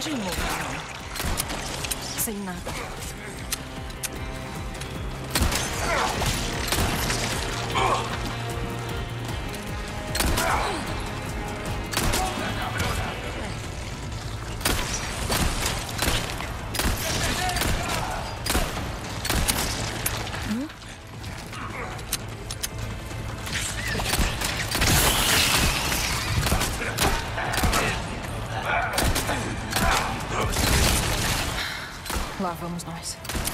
De novo, não. Sem nada. Lá vamos nós.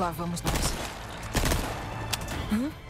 Lá vamos nós. Hã?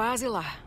Quase lá.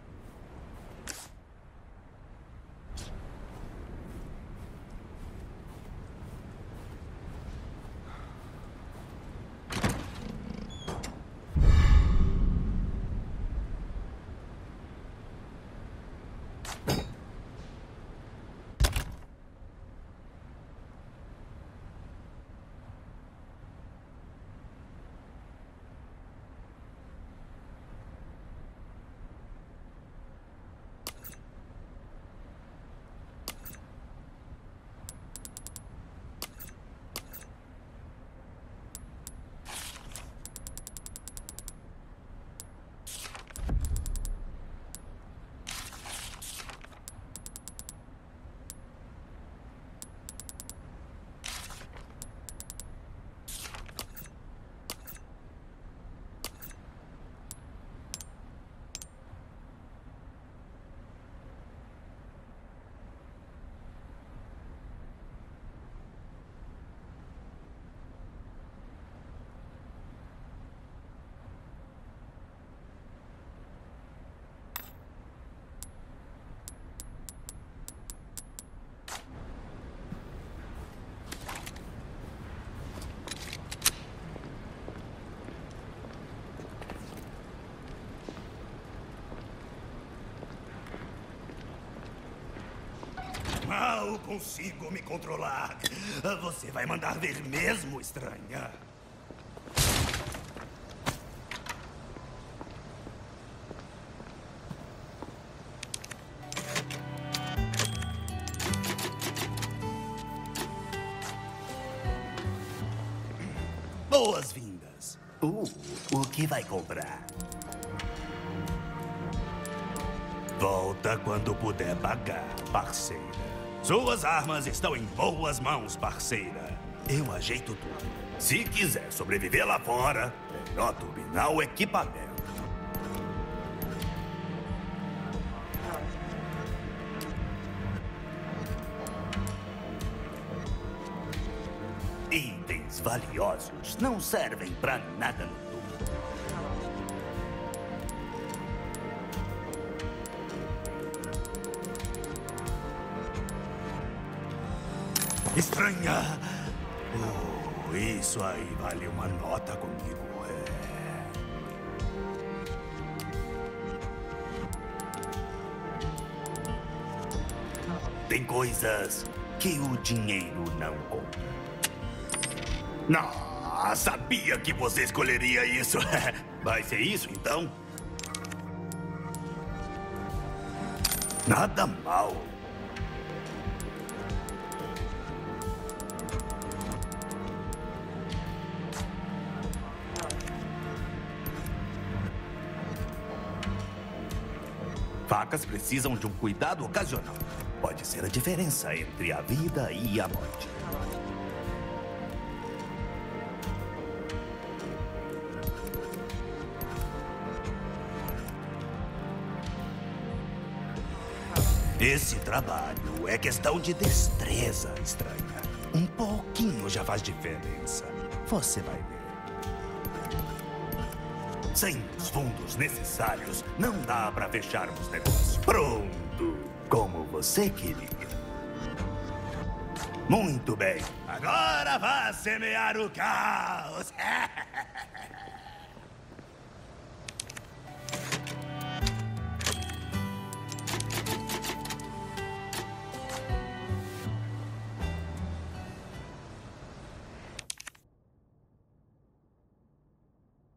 Consigo me controlar. Você vai mandar ver mesmo, estranha. Boas-vindas. Uh, o que vai comprar? Volta quando puder pagar, parceira. Suas armas estão em boas mãos, parceira. Eu ajeito tudo. Se quiser sobreviver lá fora, melhor turbinar o equipamento. Itens valiosos não servem pra nada no Estranha! Oh, isso aí vale uma nota comigo. É. Tem coisas que o dinheiro não compra. Não, sabia que você escolheria isso. Vai ser isso, então? Nada mal. Facas precisam de um cuidado ocasional. Pode ser a diferença entre a vida e a morte. Esse trabalho é questão de destreza, estranha. Um pouquinho já faz diferença. Você vai ver. Sem os fundos necessários, não dá para fecharmos negócio. Pronto, como você queria. Muito bem. Agora vá semear o caos.